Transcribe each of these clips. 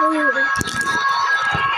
oh.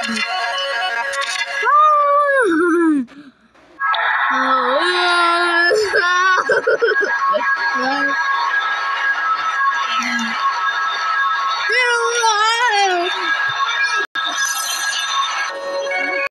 啊！好饿啊！啊！真饿。